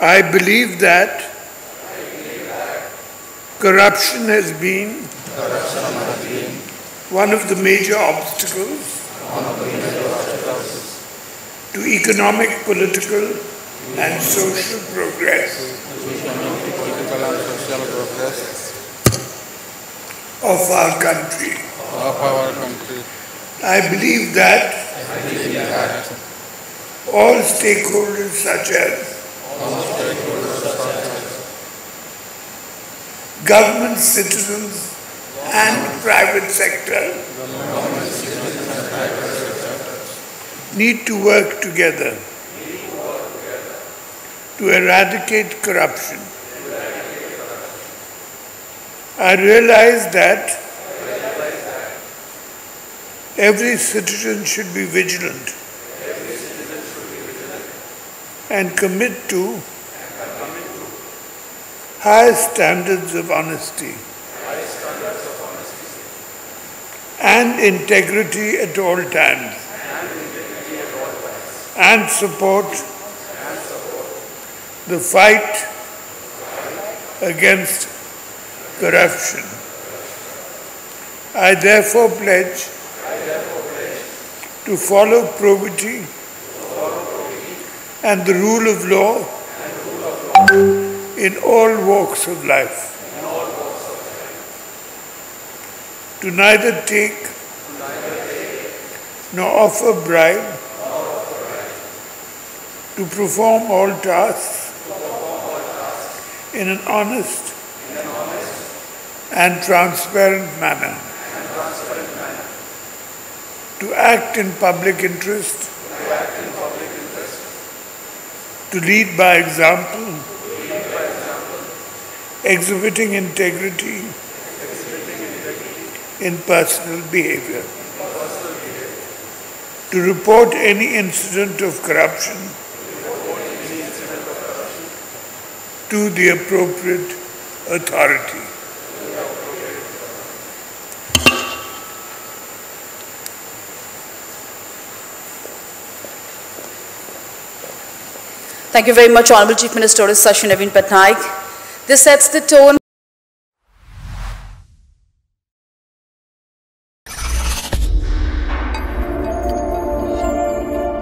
I believe that corruption has been one of the major obstacles to economic, political, and social progress of our country. I believe that all stakeholders such as government, citizens, and private sector need to work together to eradicate corruption. I realize that every citizen should be vigilant and commit to high standards of honesty and integrity at all times and support the fight against corruption. I therefore pledge to follow probity and the rule of law in all walks of life. To neither take nor offer bribe, to perform all tasks in an honest and transparent manner, to act in public interest, to lead by example, exhibiting integrity in personal behavior, to report any incident of corruption to the appropriate authority. Thank you very much, Honorable Chief Minister Sashi Naveen Patnaik. This sets the tone